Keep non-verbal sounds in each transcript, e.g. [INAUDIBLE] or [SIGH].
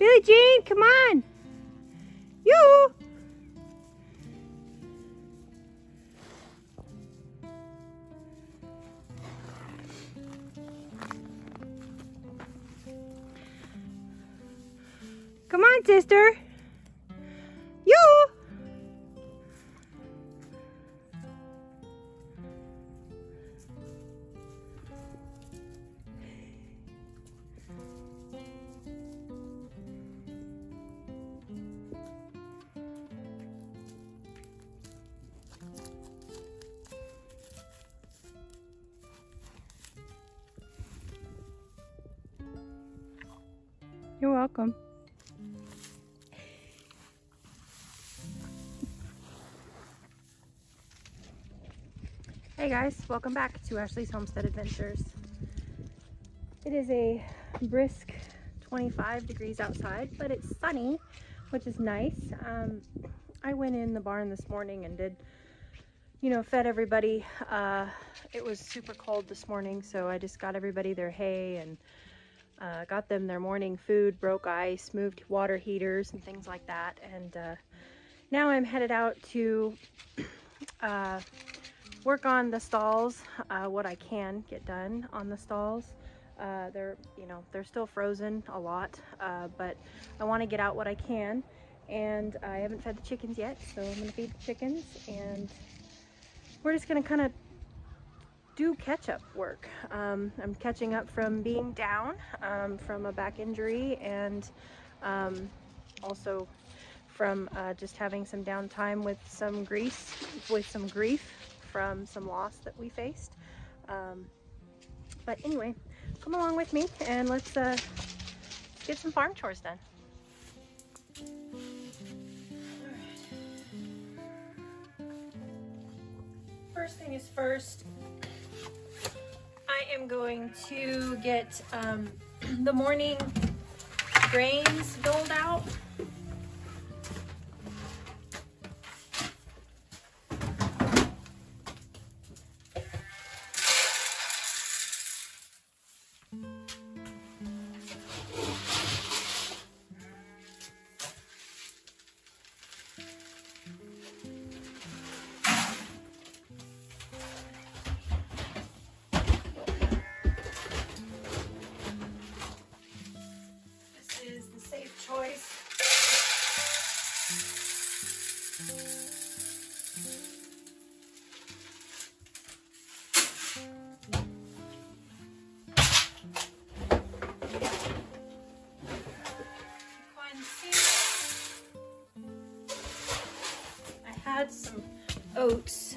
Billie Jean, come on. You. Come on, sister. You're welcome. Hey guys, welcome back to Ashley's Homestead Adventures. It is a brisk 25 degrees outside, but it's sunny, which is nice. Um, I went in the barn this morning and did, you know, fed everybody. Uh, it was super cold this morning, so I just got everybody their hay and uh, got them their morning food, broke ice, moved water heaters and things like that. And uh, now I'm headed out to [CLEARS THROAT] uh, work on the stalls, uh, what I can get done on the stalls. Uh, they're, you know, they're still frozen a lot, uh, but I want to get out what I can. And I haven't fed the chickens yet, so I'm going to feed the chickens. And we're just going to kind of do catch-up work. Um, I'm catching up from being down um, from a back injury and um, also from uh, just having some downtime with some grief, with some grief from some loss that we faced. Um, but anyway, come along with me and let's uh, get some farm chores done. First thing is first, am going to get um, [CLEARS THROAT] the morning grains doled out. Some oats.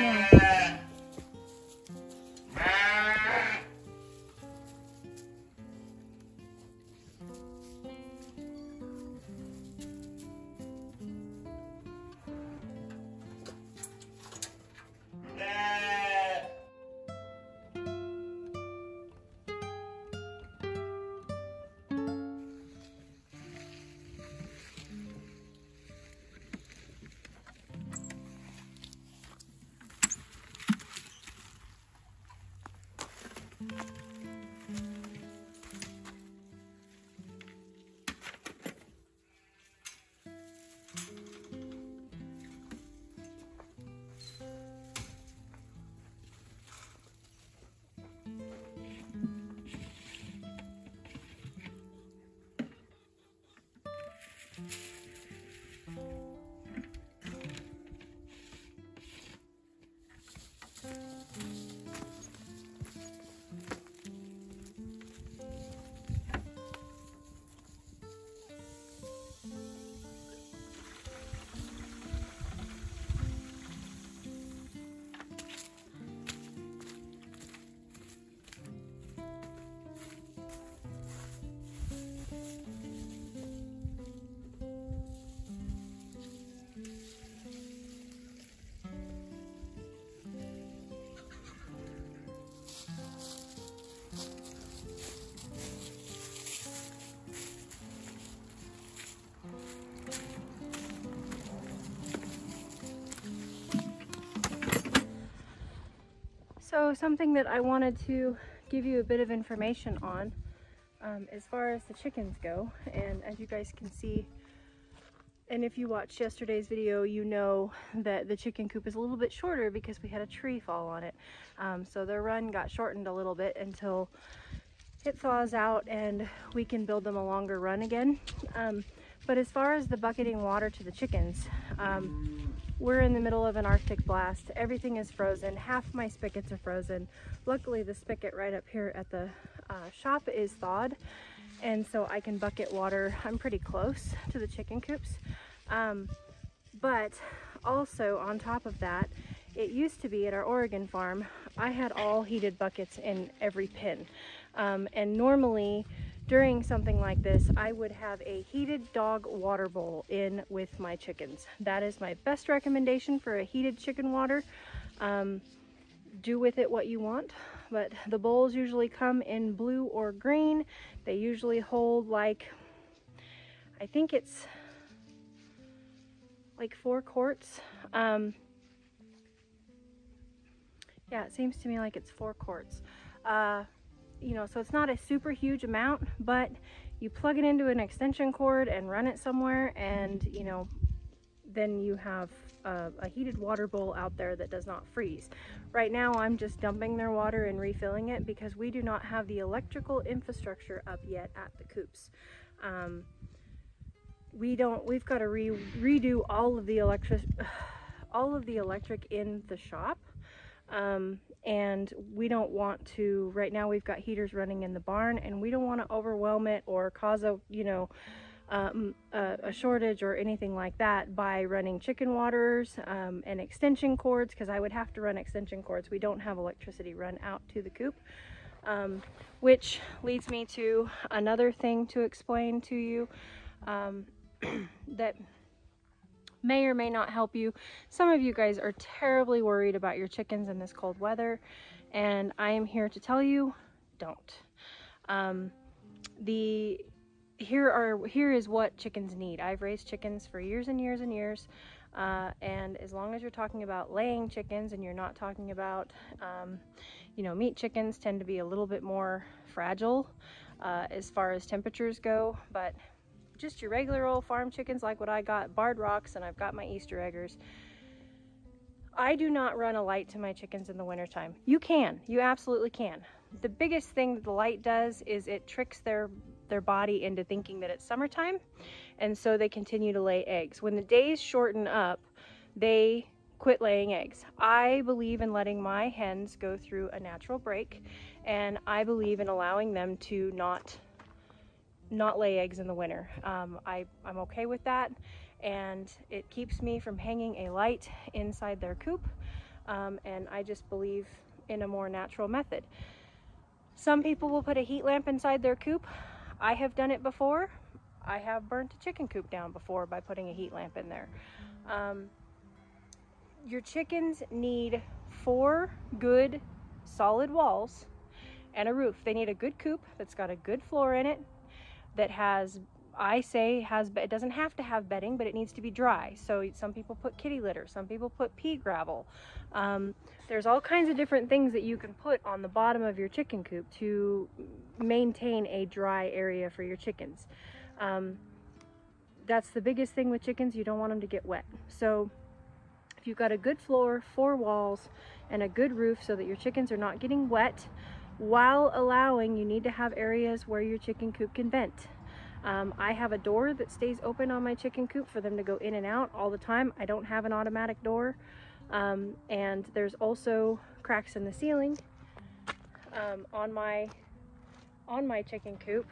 Now. So something that I wanted to give you a bit of information on um, as far as the chickens go and as you guys can see and if you watched yesterday's video you know that the chicken coop is a little bit shorter because we had a tree fall on it. Um, so their run got shortened a little bit until it thaws out and we can build them a longer run again. Um, but as far as the bucketing water to the chickens um, we're in the middle of an Arctic blast. Everything is frozen. Half my spigots are frozen. Luckily, the spigot right up here at the uh, shop is thawed, and so I can bucket water. I'm pretty close to the chicken coops. Um, but also on top of that, it used to be at our Oregon farm, I had all heated buckets in every pen. Um, and normally during something like this, I would have a heated dog water bowl in with my chickens. That is my best recommendation for a heated chicken water. Um, do with it what you want, but the bowls usually come in blue or green. They usually hold like, I think it's like four quarts. Um, yeah, it seems to me like it's four quarts. Uh, you know, so it's not a super huge amount, but you plug it into an extension cord and run it somewhere and, you know, then you have a, a, heated water bowl out there that does not freeze. Right now I'm just dumping their water and refilling it because we do not have the electrical infrastructure up yet at the coops. Um, we don't, we've got to re redo all of the electric, [SIGHS] all of the electric in the shop. Um, and we don't want to right now we've got heaters running in the barn and we don't want to overwhelm it or cause a you know um, a, a, shortage or anything like that by running chicken waters um, and extension cords because I would have to run extension cords. We don't have electricity run out to the coop. Um, which leads me to another thing to explain to you um, [CLEARS THROAT] that may or may not help you. Some of you guys are terribly worried about your chickens in this cold weather, and I am here to tell you, don't. Um, the here are here is what chickens need. I've raised chickens for years and years and years, uh, and as long as you're talking about laying chickens and you're not talking about, um, you know, meat chickens tend to be a little bit more fragile uh, as far as temperatures go, but just your regular old farm chickens like what I got, barred rocks, and I've got my Easter eggers. I do not run a light to my chickens in the wintertime. You can, you absolutely can. The biggest thing that the light does is it tricks their their body into thinking that it's summertime and so they continue to lay eggs. When the days shorten up, they quit laying eggs. I believe in letting my hens go through a natural break and I believe in allowing them to not not lay eggs in the winter. Um, I, I'm okay with that. and it keeps me from hanging a light inside their coop. Um, and I just believe in a more natural method. Some people will put a heat lamp inside their coop. I have done it before. I have burnt a chicken coop down before by putting a heat lamp in there. Um, your chickens need four good solid walls and a roof. They need a good coop that's got a good floor in it that has I say has it doesn't have to have bedding, but it needs to be dry. So some people put kitty litter, some people put pea gravel. Um, there's all kinds of different things that you can put on the bottom of your chicken coop to maintain a dry area for your chickens. Um, that's the biggest thing with chickens. You don't want them to get wet. So if you've got a good floor, four walls, and a good roof so that your chickens are not getting wet, while allowing, you need to have areas where your chicken coop can vent. Um, I have a door that stays open on my chicken coop for them to go in and out all the time. I don't have an automatic door. Um, and there's also cracks in the ceiling um, on my on my chicken coop.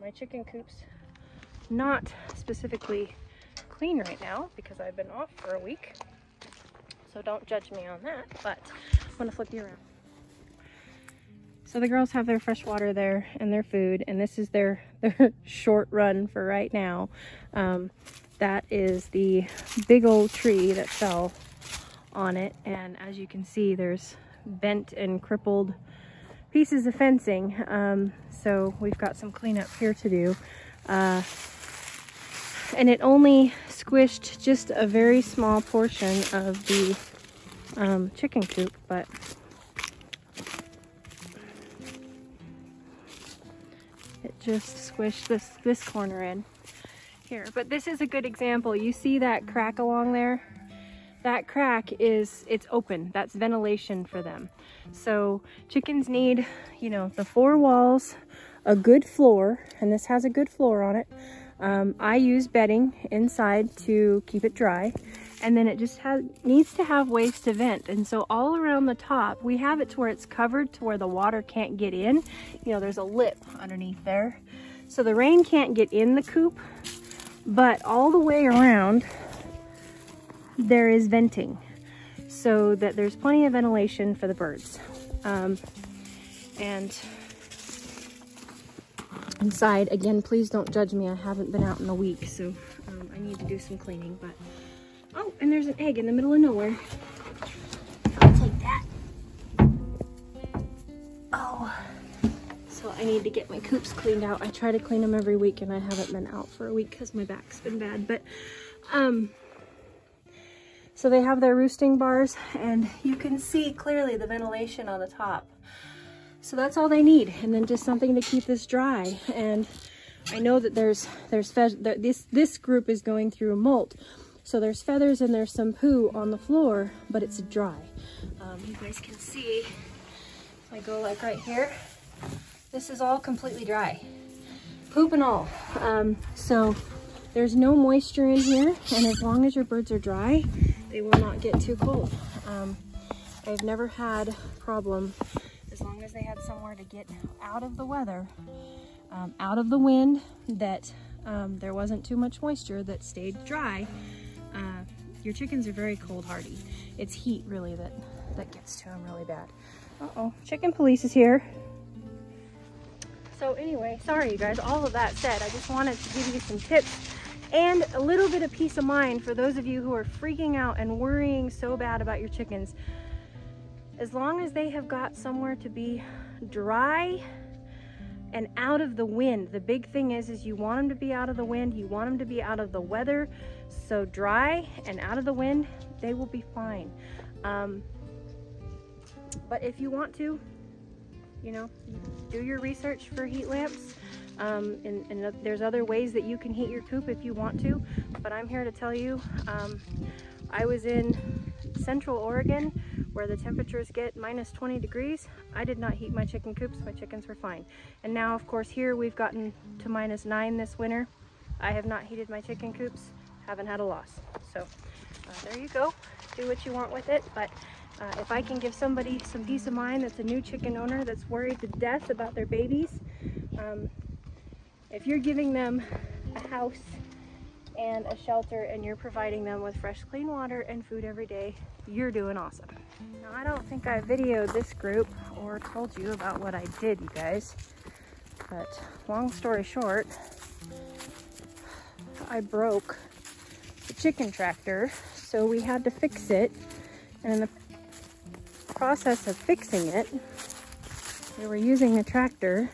My chicken coop's not specifically clean right now because I've been off for a week. So don't judge me on that, but I'm gonna flip you around. So the girls have their fresh water there and their food, and this is their, [LAUGHS] their short run for right now. Um, that is the big old tree that fell on it, and as you can see, there's bent and crippled pieces of fencing. Um, so we've got some cleanup here to do. Uh, and it only squished just a very small portion of the um, chicken coop, but it just squished this, this corner in here. But this is a good example. You see that crack along there? That crack is, it's open. That's ventilation for them. So chickens need, you know, the four walls, a good floor, and this has a good floor on it. Um, I use bedding inside to keep it dry and then it just has needs to have ways to vent. And so all around the top we have it to where it's covered to where the water can't get in. You know there's a lip underneath there. So the rain can't get in the coop but all the way around there is venting. So that there's plenty of ventilation for the birds. Um, and inside again please don't judge me. I haven't been out in a week so um, I need to do some cleaning but Oh, and there's an egg in the middle of nowhere. I'll take that. Oh, so I need to get my coops cleaned out. I try to clean them every week and I haven't been out for a week because my back's been bad. But, um, so they have their roosting bars and you can see clearly the ventilation on the top. So that's all they need. And then just something to keep this dry. And I know that there's, there's, this, this group is going through a molt. So there's feathers and there's some poo on the floor, but it's dry. Um, you guys can see, if I go like right here, this is all completely dry. Poop and all. Um, so there's no moisture in here, and as long as your birds are dry, they will not get too cold. Um, I've never had a problem as long as they had somewhere to get out of the weather, um, out of the wind, that um, there wasn't too much moisture that stayed dry your chickens are very cold hardy. It's heat really that, that gets to them really bad. Uh-oh, chicken police is here. So anyway, sorry you guys, all of that said, I just wanted to give you some tips and a little bit of peace of mind for those of you who are freaking out and worrying so bad about your chickens. As long as they have got somewhere to be dry and out of the wind. The big thing is, is you want them to be out of the wind. You want them to be out of the weather. So dry and out of the wind, they will be fine. Um, but if you want to, you know, do your research for heat lamps. Um, and, and, there's other ways that you can heat your coop if you want to. But I'm here to tell you, um, I was in central Oregon where the temperatures get minus 20 degrees. I did not heat my chicken coops, my chickens were fine. And now of course here we've gotten to minus nine this winter. I have not heated my chicken coops, haven't had a loss. So uh, there you go, do what you want with it. But uh, if I can give somebody some peace of mind that's a new chicken owner that's worried to death about their babies, um, if you're giving them a a house and a shelter and you're providing them with fresh clean water and food every day, you're doing awesome. Now I don't think I videoed this group or told you about what I did, you guys. But long story short, I broke the chicken tractor, so we had to fix it. And in the process of fixing it, we were using the tractor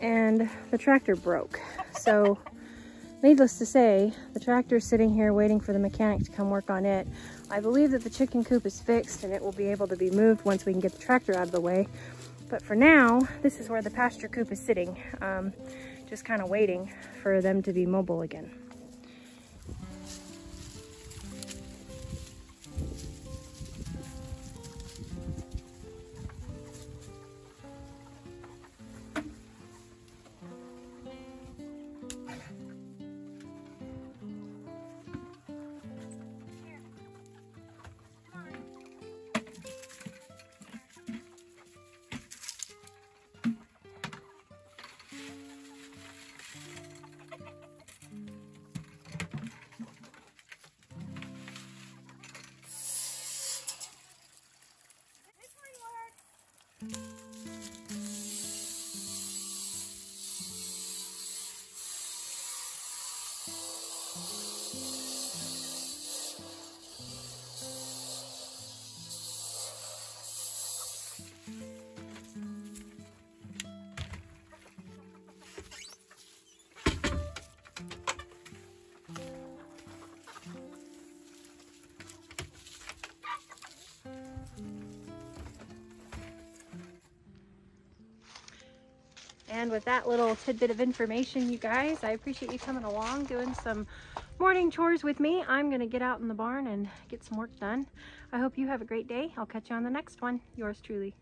and the tractor broke. So needless to say, the tractor is sitting here waiting for the mechanic to come work on it. I believe that the chicken coop is fixed and it will be able to be moved once we can get the tractor out of the way. But for now, this is where the pasture coop is sitting, um, just kind of waiting for them to be mobile again. And with that little tidbit of information, you guys, I appreciate you coming along, doing some morning chores with me. I'm going to get out in the barn and get some work done. I hope you have a great day. I'll catch you on the next one. Yours truly.